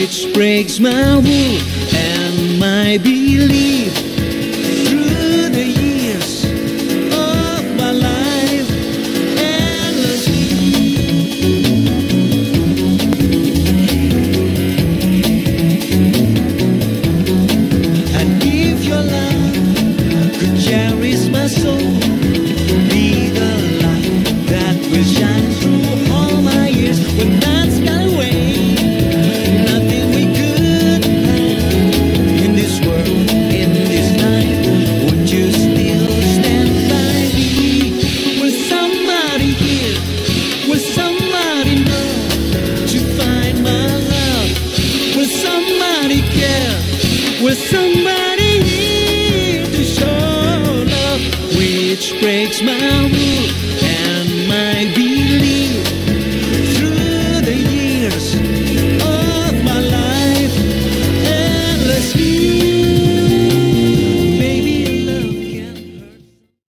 which breaks my will and my belief. Through the years of my life, endlessly. And if your love could cherish my soul, be the light that will shine. with somebody here to show love, which breaks my rule.